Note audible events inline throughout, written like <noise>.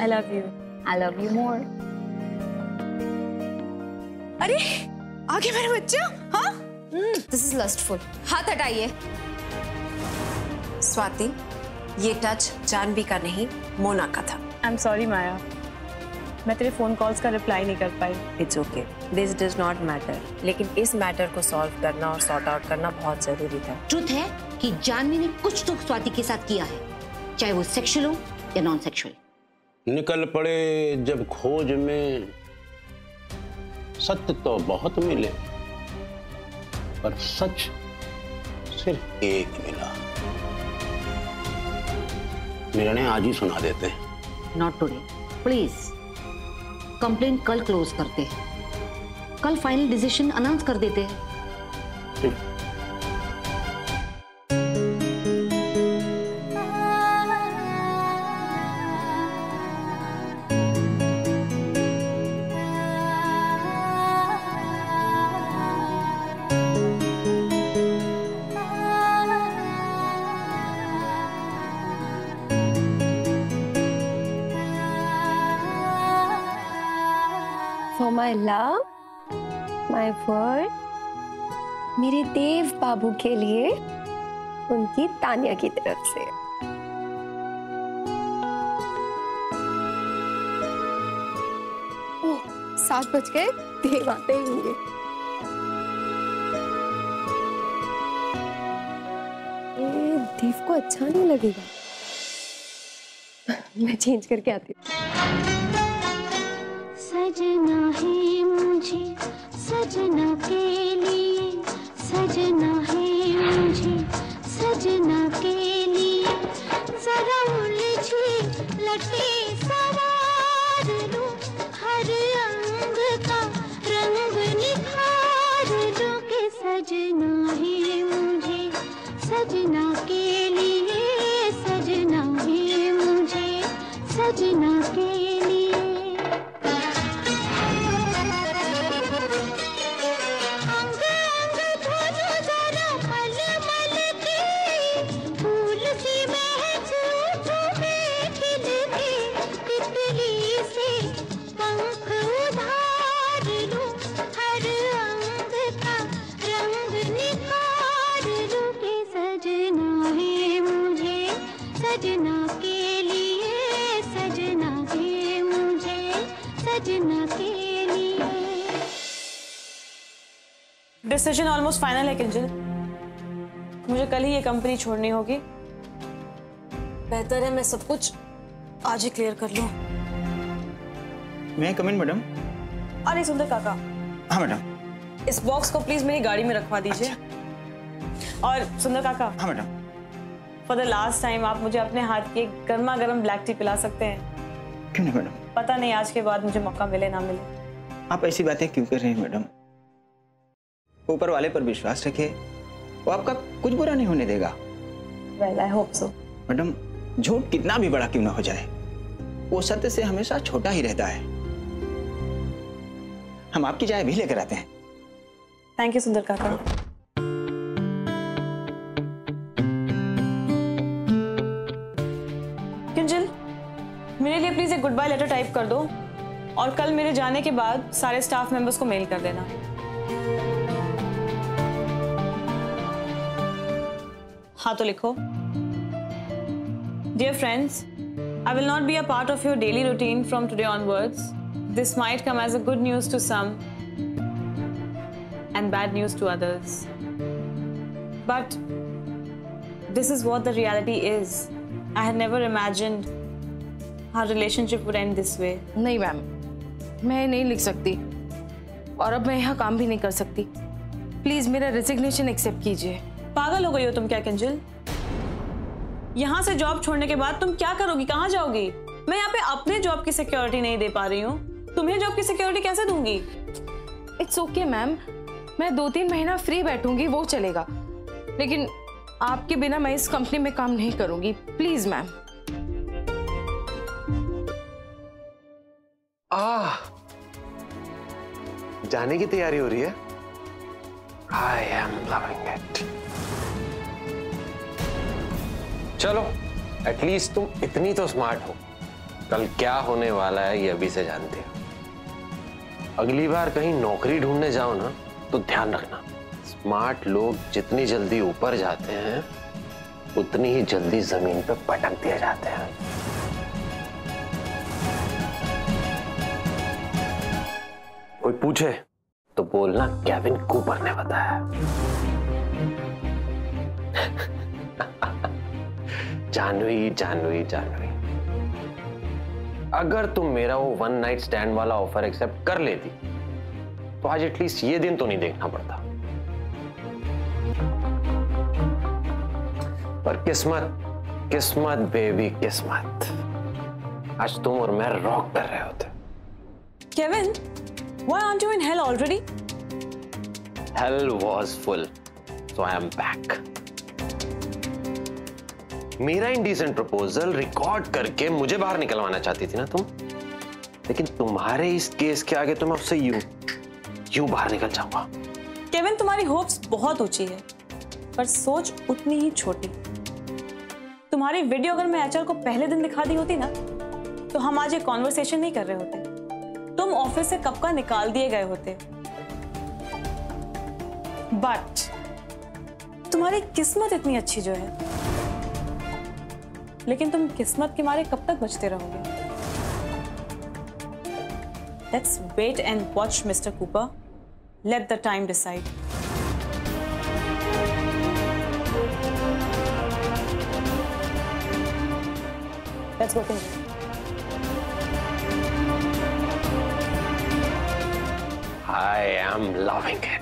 I love you I love you more अरे आगे मेरे बच्चा हाँ? दिस इज़ लस्टफुल हाथ हटाइए। स्वाति ये टच जानवी का नहीं मोना का था। I am sorry Maya. मैं तेरे फ़ोन कॉल्स का रिप्लाई नहीं कर पाई। It's okay this does not matter लेकिन इस मैटर को सॉल्व करना और सॉर्ट आउट करना बहुत ज़रूरी था। ट्रुथ है कि जानवी ने कुछ तो स्वाति के साथ किया है चाहे वो सेक्सुअल हो या नॉन सेक्सुअल निकल पड़े जब खोज में सत्य तो बहुत मिले पर सच सिर्फ़ एक मिला। निर्णय आज ही सुना देते हैं। नॉट टुडे प्लीज़ कंप्लेन कल क्लोज करते हैं। कल फाइनल डिसीज़न अनाउंस कर देते हैं। मेरे देव बाबू के लिए उनकी तानिया की तरफ़ से। ओह, सात बज गए। देव आते ही होंगे देव को अच्छा नहीं लगेगा। मैं चेंज करके आती हूँ। सजना के लिए सजना है मुझे सजना के लिए। डिसीज़न ऑलमोस्ट फाइनल है किंजल मुझे कल ही ये कंपनी छोड़नी होगी। बेहतर है मैं सब कुछ आज ही क्लियर कर लूँ। मैं कमिन मैडम अरे सुंदर काका। हाँ मैडम इस बॉक्स को प्लीज़ मेरी गाड़ी में रखवा दीजिए। अच्छा। और सुंदर काका। हाँ madam for the last time आप मुझे अपने हाथ की गर्मा गर्म ब्लैक टी पिला सकते हैं। क्यों नहीं मैडम? पता नहीं आज के बाद मुझे मौका मिले ना मिले। आप ऐसी बातें क्यों कर रही हैं मैडम? ऊपर वाले पर विश्वास रखिए। वो आपका कुछ बुरा नहीं होने देगा। Well I hope so madam झूठ कितना भी बड़ा क्यों ना हो जाए। वो सत्य से हमेशा छोटा ही रहता है। हम आपकी चाय भी लेकर आते हैं। थैंक यू सुंदर काका। फ़ाइल लेटर टाइप कर दो और कल मेरे जाने के बाद सारे स्टाफ मेंबर्स को मेल कर देना। हाँ तो लिखो। Dear friends I will not be a part of your daily routine from today onwards this might come as a good news to some and bad news to others but this is what the reality is I have never imagined our relationship would end this way. नहीं ma'am मैं नहीं लिख सकती। और अब मैं यहाँ काम भी नहीं कर सकती। प्लीज़ मेरा रेजिग्नेशन एक्सेप्ट कीजिए। पागल हो गई हो तुम क्या किंजल? यहाँ से जॉब छोड़ने के बाद तुम क्या करोगी? कहाँ जाओगी? मैं यहाँ पे अपने जॉब की सिक्योरिटी नहीं दे पा रही हूँ। तुम्हें जॉब की सिक्योरिटी कैसे दूँगी? इट्स ओके मैम मैं दो तीन महीना फ्री बैठूँगी वो चलेगा। लेकिन आपके बिना मैं इस कंपनी में काम नहीं करूँगी। Please ma'am ah. जाने की तैयारी हो रही है? आई एम लविंग इट चलो एटलीस्ट तुम इतनी तो स्मार्ट हो। कल क्या होने वाला है, ये अभी से जानते हो। अगली बार कहीं नौकरी ढूँढने जाओ ना तो ध्यान रखना। स्मार्ट लोग जितनी जल्दी ऊपर जाते हैं, उतनी ही जल्दी ज़मीन पर पटक दिए जाते हैं। कोई पूछे तो बोलना केविन कूपर ने बताया। <laughs> जानवी जानवी जानवी। अगर तुम मेरा वो वन नाइट स्टैंड वाला ऑफ़र एक्सेप्ट कर लेती तो आज एटलीस्ट ये दिन तो नहीं देखना पड़ता। पर किस्मत किस्मत बेबी किस्मत। आज तुम और मैं रॉक कर रहे होते। Kevin, why aren't you in hell already? Hell was full, so I am back. मेरा इंडिसेंट प्रपोजल रिकॉर्ड करके मुझे बाहर निकलवाना चाहती थी ना तुम लेकिन तुम्हारे इस केस के आगे तो मैं उससे यूँ यूँ बाहर निकल जाऊँगा केविन तुम्हारी होप्स बहुत ऊँची है पर सोच उतनी ही छोटी तुम्हारी वीडियो अगर मैं एचआर को पहले दिन दिखा दी होती ना तो हम आज ये कॉन्वर्सेशन नहीं कर रहे होते तुम ऑफ़िस से कब का निकाल दिए गए होते? बट तुम्हारी किस्मत इतनी अच्छी जो है। लेकिन तुम किस्मत के मारे कब तक बचते रहोगे? Let's wait and watch mister Cooper let the time decide Let's go, Pinky. Loving.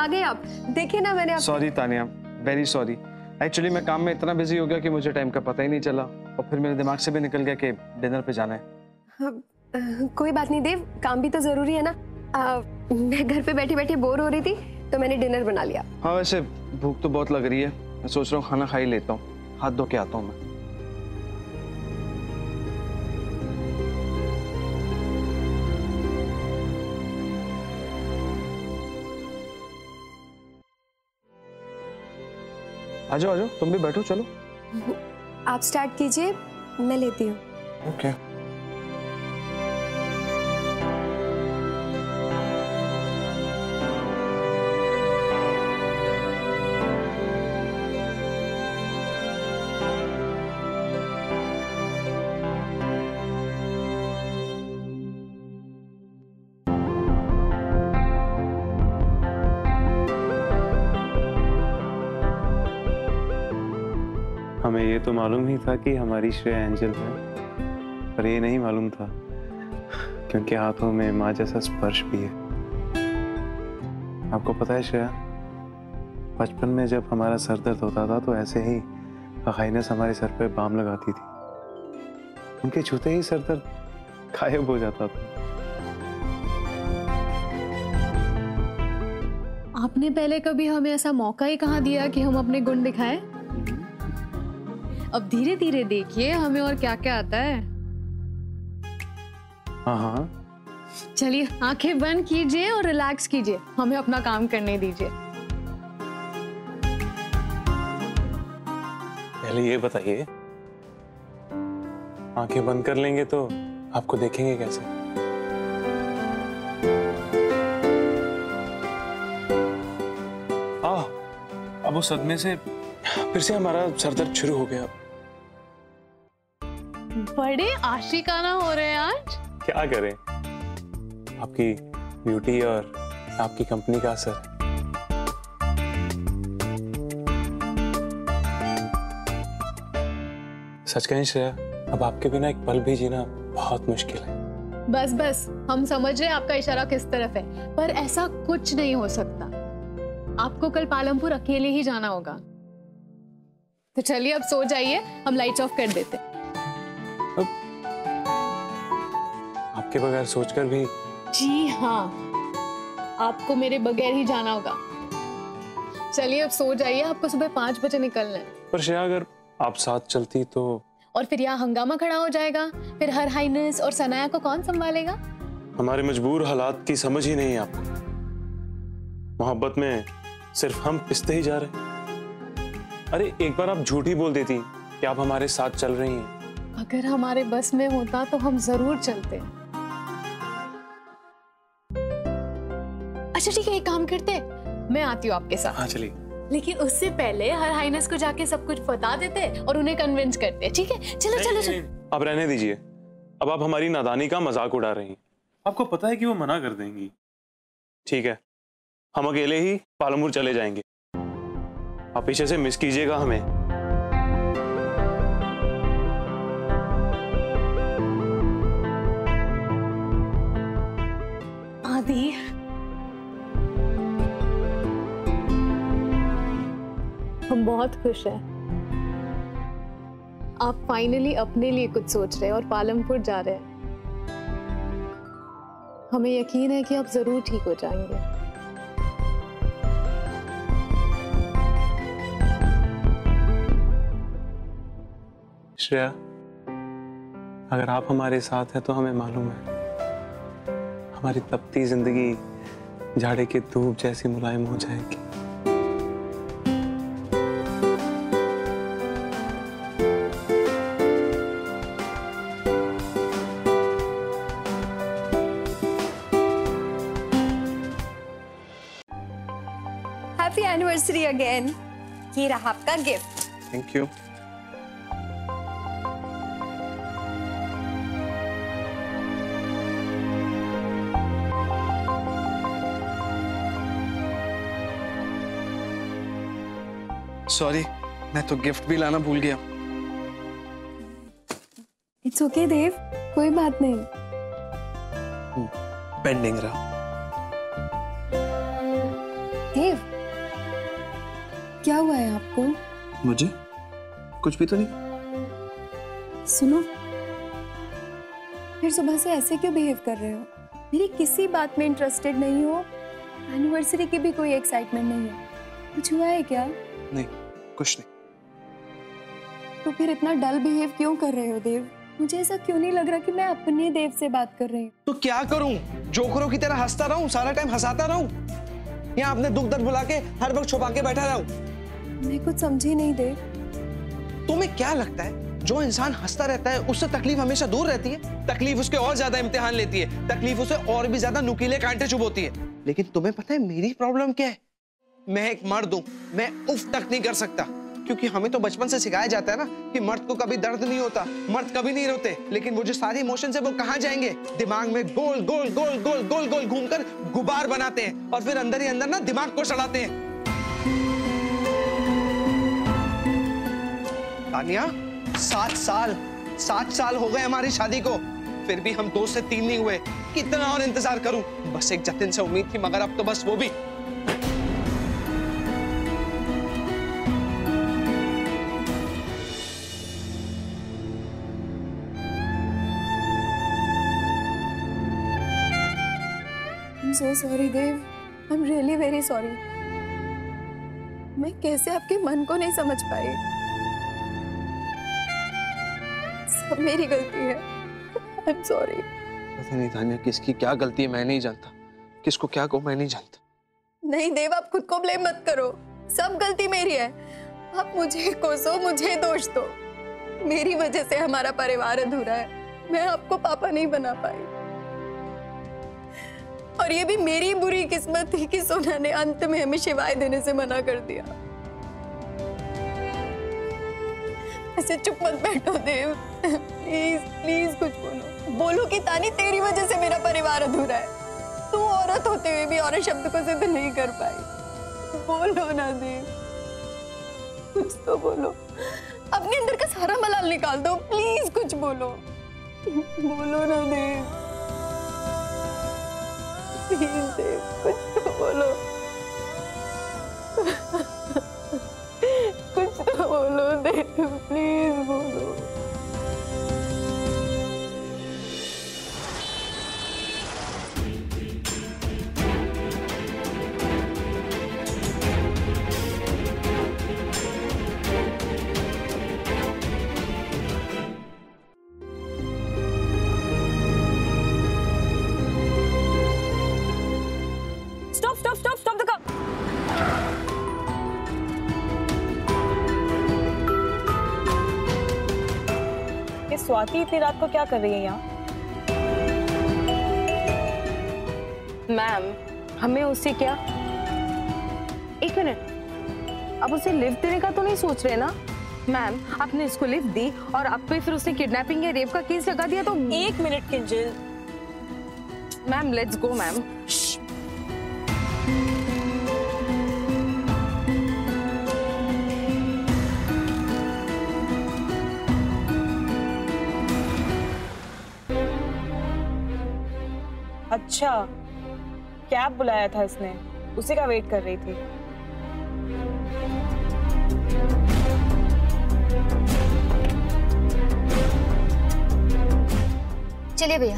आ गए आप। देखिए ना मैंने आप sorry Tania. Very sorry actually मैं काम में इतना बिज़ी हो गया कि मुझे टाइम का पता ही नहीं चला। और फिर मेरे दिमाग से भी निकल गया कि डिनर पे जाना है। कोई बात नहीं देव। काम भी तो ज़रूरी है ना। अ, मैं घर पे बैठी बैठी बोर हो रही थी तो मैंने डिनर बना लिया। हाँ वैसे भूख तो बहुत लग रही है। मैं सोच रहा हूँ खाना खा ही लेता हूँ। हाथ धो के आता हूँ मैं। आ जाओ आ जाओ तुम भी बैठो चलो। आप स्टार्ट कीजिए मैं लेती हूँ। ओके हमें मालूम ही था कि हमारी श्रेया एंजल है, पर ये नहीं मालूम था, क्योंकि हाथों में माँ जैसा स्पर्श भी है। आपको पता है श्रेया, बचपन में जब हमारा सर दर्द होता था तो ऐसे ही अखाइनस हमारे सर पे बाम लगाती थी। उनके छूते ही सर दर्द गायब हो जाता था। आपने पहले कभी हमें ऐसा मौका ही कहाँ दिया कि हम अपने गुण दिखाएँ? अब धीरे धीरे देखिए हमें और क्या क्या आता है। हाँ हाँ। चलिए आँखें बंद कीजिए और रिलैक्स कीजिए। हमें अपना काम करने दीजिए। पहले ये बताइए आँखें बंद कर लेंगे तो आपको देखेंगे कैसे? आ, अब उस सदमे से फिर से हमारा सरदर्द शुरू हो गया। बड़े आशिकाना हो रहे हैं आज। क्या करें? आपकी ब्यूटी और आपकी कंपनी का असर। सच कहें श्रेया अब आपके बिना एक पल भी जीना बहुत मुश्किल है। बस बस हम समझ रहे हैं आपका इशारा किस तरफ़ है पर ऐसा कुछ नहीं हो सकता। आपको कल पालमपुर अकेले ही जाना होगा। तो चलिए अब सो जाइए हम लाइट्स ऑफ़ कर देते हैं। आपके बगैर सोचकर भी। जी हाँ आपको मेरे बगैर ही जाना होगा। चलिए अब सो जाइए आपको सुबह पाँच बजे निकलना है। पर श्रेया अगर आप साथ चलती तो और फिर यहाँ हंगामा खड़ा हो जाएगा। फिर हर हाइनेस और सनाया को कौन संभालेगा? हमारे मजबूर हालात की समझ ही नहीं है आपको। मोहब्बत में सिर्फ़ हम पिसते ही जा रहे अरे एक बार आप झूठी बोल देती कि आप हमारे साथ चल रही हैं। अगर हमारे बस में होता तो हम ज़रूर चलते। अच्छा ठीक है एक काम करते हैं। मैं आती हूँ आपके साथ। हाँ चलिए। लेकिन उससे पहले हर हाइनेस को जाके सब कुछ बता देते और उन्हें कन्विंस करते ठीक है? चलो चलो चलो। अब रहने दीजिए। अब आप हमारी नादानी का मज़ाक उड़ा रही आपको पता है कि वो मना कर देंगी। ठीक है। हम अकेले ही पालमपुर चले जाएँगे। आप पीछे से मिस कीजिएगा हमें। हम बहुत खुश हैं। आप फाइनली अपने लिए कुछ सोच रहे हैं और पालमपुर जा रहे हैं। हमें यकीन है कि आप ज़रूर ठीक हो जाएँगे। श्रेया, अगर आप हमारे साथ हैं तो हमें मालूम है, हमारी तपती ज़िंदगी झाड़े की धूप जैसी मुलायम हो जाएगी। रहा आपका गिफ्ट थैंक यू सॉरी मैं तो गिफ्ट भी लाना भूल गया। इट्स ओके देव कोई बात नहीं. पेंडिंग रहा। मुझे? कुछ भी तो नहीं। सुनो। फिर सुबह से ऐसे क्यों बिहेव कर रहे हो? मेरी किसी बात में इंटरेस्टेड नहीं हो एनिवर्सरी की भी कोई एक्साइटमेंट नहीं है। कुछ हुआ है क्या? नहीं कुछ नहीं। तो फिर इतना डल बिहेव क्यों कर रहे हो देव? मुझे ऐसा क्यों नहीं लग रहा कि मैं अपने देव से बात कर रही हूँ? तो क्या करूँ? जोकरों की तरह हंसता रहूँ सारा टाइम हंसाता रहूँ? या अपने दुख दर्द बुला के हर वक्त छुपा के बैठा रहूँ? मैं कुछ समझी नहीं देव तुम्हें क्या लगता है? जो इंसान हंसता रहता है, उससे तकलीफ़ हमेशा दूर रहती है? तकलीफ़ उसके और ज़्यादा इम्तिहान लेती है। तकलीफ़ उसे और भी ज़्यादा नुकीले कांटे चुभोती है। लेकिन तुम्हें पता है, मेरी प्रॉब्लम क्या है? मैं एक मर्द हूँ। मैं उफ तक नहीं कर सकता। क्योंकि हमें तो बचपन से सिखाया जाता है ना कि मर्द को कभी दर्द नहीं होता। मर्द कभी नहीं रोते। लेकिन वो जो सारे इमोशंस है, वो कहाँ जाएँगे? दिमाग में गोल गोल गोल गोल गोल गोल घूमकर गुबार बनाते हैं। और फिर अंदर ही अंदर ना दिमाग को सड़ाते हैं। तानिया सात साल सात साल हो गए हमारी शादी को। फिर भी हम दो से तीन नहीं हुए। कितना और इंतज़ार करूँ? बस एक जतिन से उम्मीद थी मगर अब तो बस वो भी। Sorry, Dev I'm really very sorry. मैं कैसे आपके मन को नहीं समझ पाई? सब मेरी गलती है। I'm sorry. पता नहीं तानिया किसकी क्या गलती है मैं नहीं जानता। किसको क्या कहूँ मैं नहीं जानता। नहीं देव आप खुद को ब्लेम मत करो। सब गलती मेरी है। आप मुझे कोसो मुझे दोष दो। मेरी वजह से हमारा परिवार अधूरा है। मैं आपको पापा नहीं बना पाई। और ये भी मेरी बुरी किस्मत थी कि सोना ने अंत में हमें शिवाय देने से मना कर दिया। ऐसे चुप मत बैठो, देव। प्लीज़ प्लीज़ कुछ बोलो। बोलो कि तानी, तेरी वजह से मेरा परिवार अधूरा है। तू औरत होते हुए भी औरत शब्द को सिद्ध नहीं कर पाई। बोलो ना, देव। कुछ तो बोलो। अपने अंदर का सारा मलाल निकाल दो। प्लीज़ कुछ बोलो। बोलो ना, देव। प्लीज़, देव, कुछ तो बोलो। देव प्लीज़ स्वाति इतनी रात को? क्या कर रही है यहाँ? मैम हमें उससे क्या? एक मिनट अब उसे लिफ्ट देने का तो नहीं सोच रहे ना? मैम आपने इसको लिफ्ट दी और अब पे फिर उसने किडनैपिंग या रेप का केस लगा दिया तो एक minute Kinjal ma'am let's go ma'am अच्छा कैब बुलाया था इसने। उसी का वेट कर रही थी। चलिए भैया।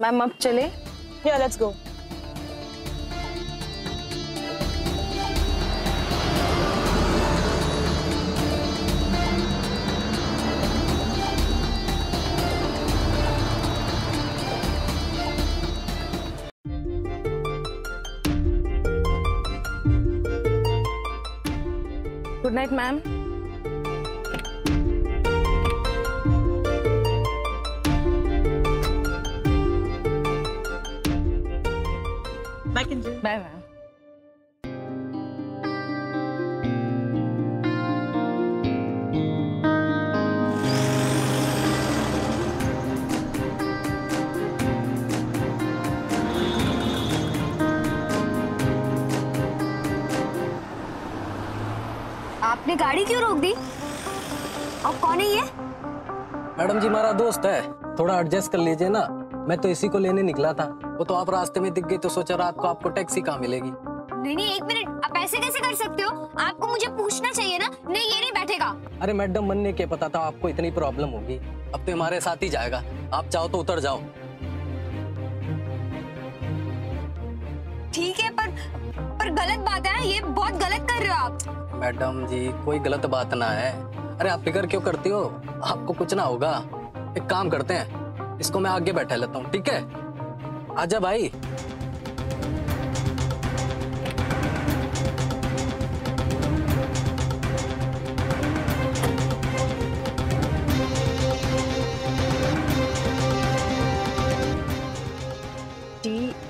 मैम अब चले? या let's go good night ma'am bye Kinjal bye ma'am कौन है ये? मैडम जी हमारा दोस्त है। थोड़ा एडजस्ट कर लीजिए ना। मैं तो इसी को लेने निकला था। वो तो आप रास्ते में दिख गई तो सोचा रात को आपको टैक्सी कहाँ मिलेगी? नहीं नहीं एक मिनट। आप ऐसे कैसे कर सकते हो? आपको मुझे पूछना चाहिए ना। नहीं ये नहीं बैठेगा। अरे मैडम मन ने क्या पता था आपको इतनी प्रॉब्लम होगी। अब तो हमारे साथ ही जाएगा। आप चाहो तो उतर जाओ। ठीक है पर पर गलत बात है। ये बहुत गलत कर रहे हो आप। मैडम जी कोई गलत बात ना है। अरे आप फ़िक्र क्यों करती हो? आपको कुछ ना होगा। एक काम करते हैं। इसको मैं आगे बैठा लेता हूँ, ठीक है? आजा भाई।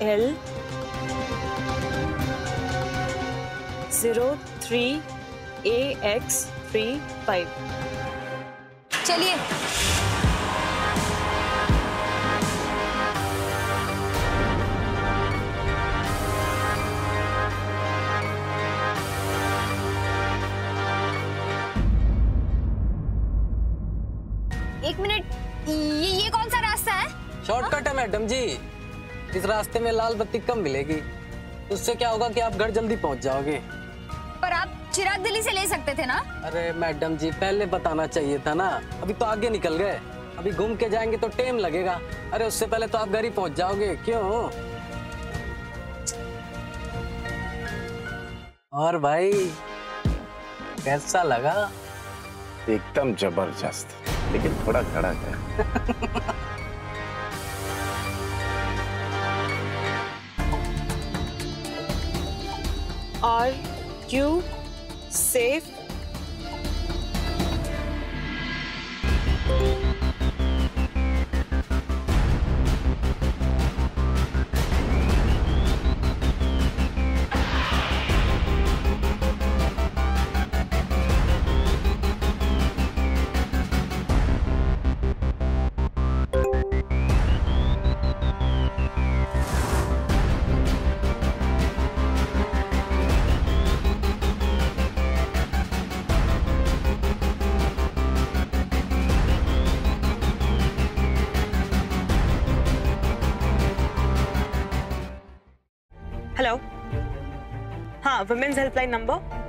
L zero three A X three five चलिए। एक मिनट ये ये कौन सा रास्ता है? शॉर्टकट है मैडम जी। इस रास्ते में लाल बत्ती कम मिलेगी। उससे क्या होगा कि आप घर जल्दी पहुँच जाओगे। चिराग दिल्ली से ले सकते थे ना? अरे मैडम जी पहले बताना चाहिए था ना। अभी तो आगे निकल गए। अभी घूम के जाएँगे तो टाइम लगेगा। अरे उससे पहले तो आप घर ही पहुँच जाओगे। क्यों? और भाई कैसा लगा? एकदम ज़बरदस्त लेकिन थोड़ा कड़क है। <laughs> Are you safe women's helpline number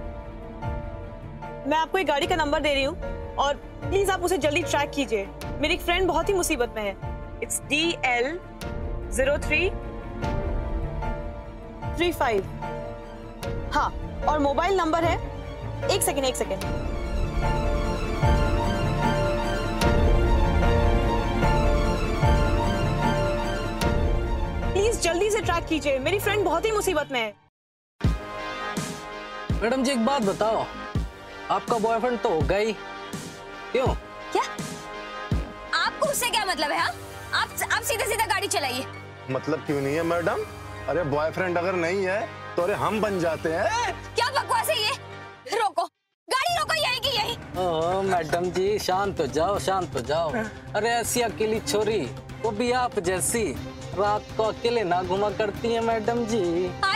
मैं आपको एक गाड़ी का नंबर दे रही हूँ और प्लीज़ आप उसे जल्दी ट्रैक कीजिए। मेरी एक फ्रेंड बहुत ही मुसीबत में है। It's D L zero three three five हाँ और मोबाइल नंबर है। एक सेकेंड एक सेकेंड प्लीज़ जल्दी से ट्रैक कीजिए। मेरी फ्रेंड बहुत ही मुसीबत में है। मैडम जी एक बात बताओ। आपका बॉयफ्रेंड तो होगा ही। क्यों? क्या? आपको उससे क्या मतलब है हाँ? आप आप सीधे सीधे गाड़ी चलाइए। मतलब क्यों नहीं है मैडम? अरे बॉयफ्रेंड अगर नहीं है तो अरे हम बन जाते हैं। क्या बकवास है ये? रोको। गाड़ी रोको यही की यही। ओह मैडम जी शांत हो जाओ शांत हो जाओ। अरे ऐसी अकेली छोरी वो भी आप जैसी। रात को अकेले ना घुमा करती है मैडम जी। आई